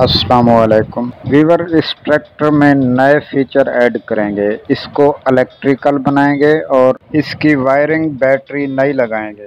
असलकुम वीवर इस ट्रैक्टर में नए फीचर ऐड करेंगे। इसको इलेक्ट्रिकल बनाएँगे और इसकी वायरिंग बैटरी नई लगाएँगे।